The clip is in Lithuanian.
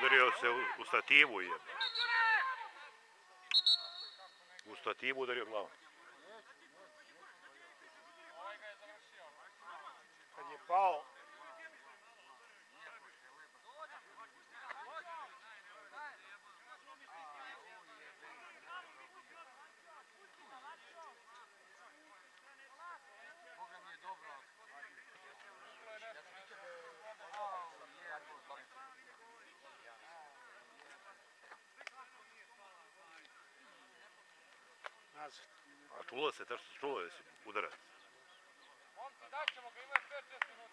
Udario se u, u stativu je. U stativu udario glavom. Kad je pao, nazad. A čulo se, tešto čulo je se udarati. Momci, daćemo ga, ima 5-6 minuta.